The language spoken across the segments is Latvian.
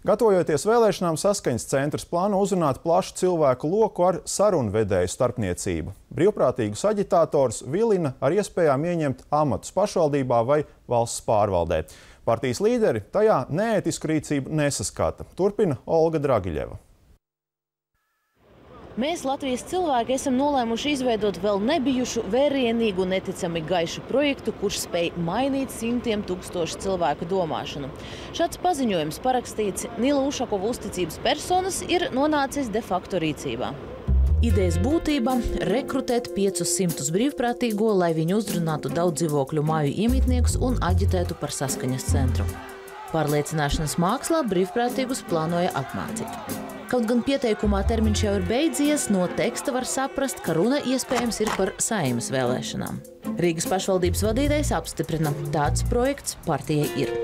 Gatavojoties vēlēšanām, saskaņas centrs plāno uzrunāt plašu cilvēku loku ar sarunvedēju starpniecību. Brīvprātīgus aģitātors vilina ar iespējām ieņemt amatus pašvaldībā vai valsts pārvaldē. Partijas līderi tajā neētisku rīcību nesaskata. Turpina Olga Dragiļeva. Mēs, Latvijas cilvēki, esam nolēmuši izveidot vēl nebijušu, vērienīgu, neticami gaišu projektu, kurš spēj mainīt simtiem tūkstošu cilvēku domāšanu. Šāds paziņojums parakstīts Nila Ušakova uzticības personas ir nonācis de facto rīcībā. Idejas būtība – rekrutēt 500 brīvprātīgo, lai viņi uzrunātu daudz dzīvokļu māju iemitniekus un aģitētu par saskaņas centru. Pārliecināšanas mākslā brīvprātīgus plānoja apmācīt. Kaut gan pieteikumā termiņš jau ir beidzies, no teksta var saprast, ka runa iespējams ir par saimas vēlēšanām. Rīgas pašvaldības vadītājs apstiprina, tāds projekts partijai ir.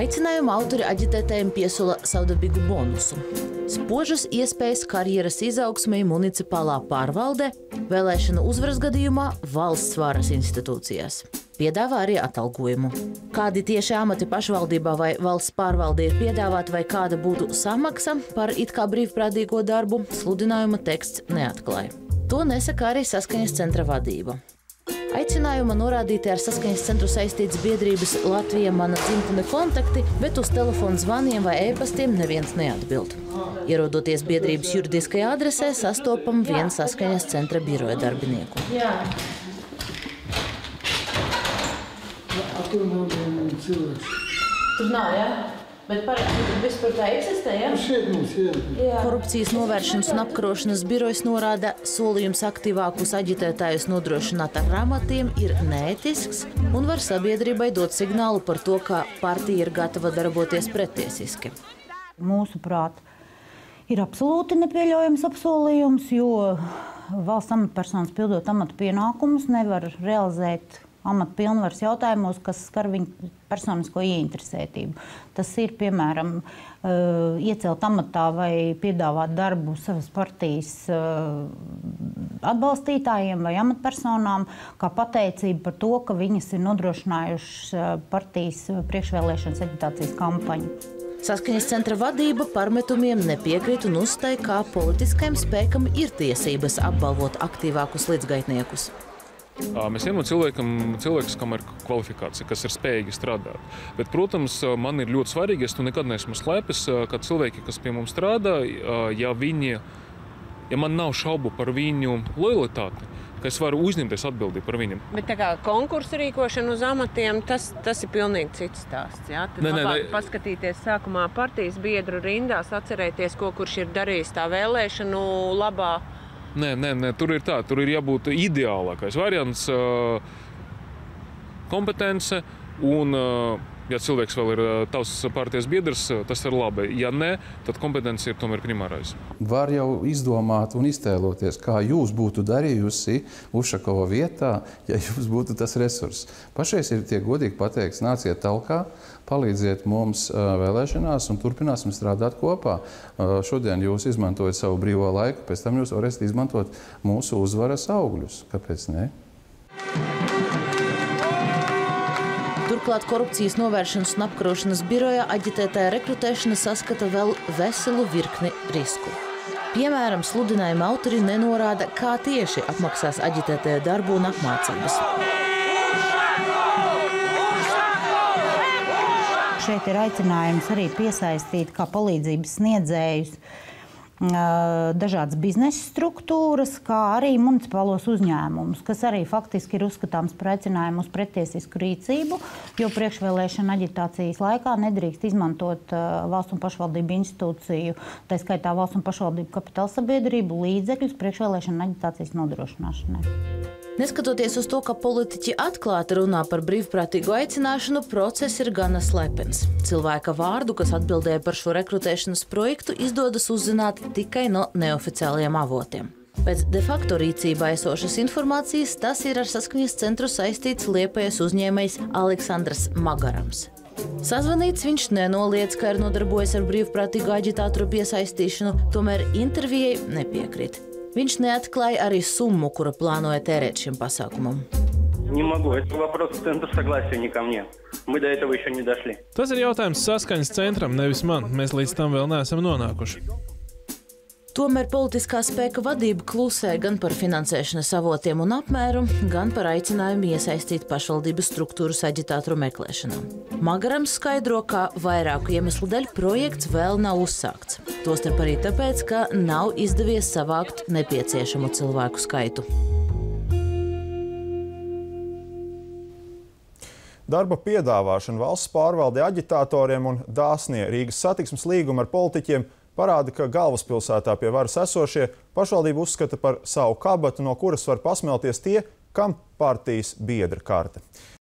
Aicinājuma autori aģitētējiem piesola saudabīgu bonusu. Spožas iespējas karjeras izaugsmai municipālā pārvalde, vēlēšanu uzvaras gadījumā valsts varas institūcijās. Piedāvā arī atalgojumu. Kādi tieši amati pašvaldībā vai valsts pārvaldē ir piedāvāti vai kāda būtu samaksa par it kā brīvprātīgo darbu, sludinājuma teksts neatklāja. To nesaka arī saskaņas centra vadība. Aicinājuma norādīti ar saskaņas centru saistīts biedrības Latvija mana dzimtene kontakti, bet uz telefonu zvaniem vai e-pastiem neviens neatbild. Ierodoties biedrības juridiskajā adresē, sastopam vienu saskaņas centra biroja darbinieku. Jā. Viena cilvēks. Tur nav, jā? Ja? Bet parasti vispār tā eksistē, ja? Nu, šeit mums, jā. jā. Korupcijas novēršanas un apkarošanas birojas norāda, solījums aktīvākus aģitētājus nodrošināt ar ramatiem ir neētisks un var sabiedrībai dot signālu par to, ka partija ir gatava darboties pretiesiski. Mūsuprāt, ir absolūti nepieļaujams apsolījums, jo valsts amatpersonas pildot amatu pienākumus nevar realizēt amatpilnvaras jautājumos, kas skar viņu personisko ieinteresētību. Tas ir, piemēram, uh, iecelt amatā vai piedāvāt darbu savas partijas uh, atbalstītājiem vai amatpersonām, kā pateicība par to, ka viņas ir nodrošinājušas uh, partijas priekšvēlēšanas aģitācijas kampaņu. Saskaņas centra vadība parmetumiem nepiekrīt un uzstāja, kā politiskajam spēkam ir tiesības apbalvot aktīvākus līdzgaitniekus. Mēs ņemam cilvēkam, cilvēkus, kam ir kvalifikācija, kas ir spējīgi strādāt. Bet, protams, man ir ļoti svarīgi, es to nekad neesmu slēpis, ka cilvēki, kas pie mums strādā, ja, viņi, ja man nav šaubu par viņu lojalitāti, ka es varu uzņemties atbildību par viņiem. Bet tā kā konkursu rīkošana uz amatiem, tas, tas ir pilnīgi cits stāsts. Jā? Tad nē, nē, nē. paskatīties sākumā partijas biedru rindās, atcerēties, ko kurš ir darījis tā vēlēšanu labā Nē, nē, nē, tur ir tā, tur ir jābūt ideālākais variants, kompetence un, ja cilvēks vēl ir tavs partijas biedrs, tas ir labi. Ja nē, tad kompetence ir tomēr primārais. Var jau izdomāt un iztēloties, kā jūs būtu darījusi Ušakova vietā, ja jums būtu tas resurss. Pašais ir tiek godīgi pateikts, nāciet talkā, palīdziet mums vēlēšanās un turpināsim strādāt kopā. Šodien jūs izmantojat savu brīvo laiku, pēc tam jūs varēsiet izmantot mūsu uzvaras augļus. Kāpēc ne? Turklāt korupcijas novēršanas un apkarošanas biroja aģitētāja rekrutēšana saskata vēl veselu virkni risku. Piemēram, sludinājuma autori nenorāda, kā tieši apmaksās aģitētāja darbu un apmācības. Šeit ir aicinājums arī piesaistīt kā palīdzības sniedzējus dažādas biznesa struktūras, kā arī municipālos uzņēmumus, kas arī faktiski ir uzskatāms par aicinājumu uz pretiesisku rīcību, jo priekšvēlēšana aģitācijas laikā nedrīkst izmantot valsts un pašvaldību institūciju, tā skaitā valsts un pašvaldību kapitāla sabiedrību līdzekļus priekšvēlēšana aģitācijas nodrošināšanai. Neskatoties uz to, ka politiķi atklāti runā par brīvprātīgu aicināšanu, process ir gana slepens. Cilvēka vārdu, kas atbildēja par šo rekrutēšanas projektu, izdodas uzzināt tikai no neoficiālajiem avotiem. Pēc de facto rīcībā esošas informācijas tas ir ar saskaņas centru saistīts liepais uzņēmējs Aleksandrs Magarams. Sazvanīts viņš nenoliedz, ka ir nodarbojies ar brīvprātīgu aģitātoru piesaistīšanu, tomēr intervijai nepiekrīt. Viņš neatklāja arī summu, kura plānoja tērēt šim pasākumam. Tas ir jautājums saskaņas centram, nevis man. Mēs līdz tam vēl neesam nonākuši. Tomēr politiskā spēka vadība klusē gan par finansēšanas avotiem un apmēru, gan par aicinājumu iesaistīt pašvaldības struktūras aģitātoru meklēšanā. Magarams skaidro, ka vairāku iemeslu dēļ projekts vēl nav uzsākts. Tostarp arī tāpēc, ka nav izdevies savākt nepieciešamo cilvēku skaitu. Darba piedāvāšana valsts pārvalde aģitatoriem un dāsnie Rīgas satiksmes līguma ar politiķiem parāda, ka galvaspilsētā pie varas esošie pašvaldību uzskata par savu kabatu, no kuras var pasmelties tie, kam partijas biedra karte.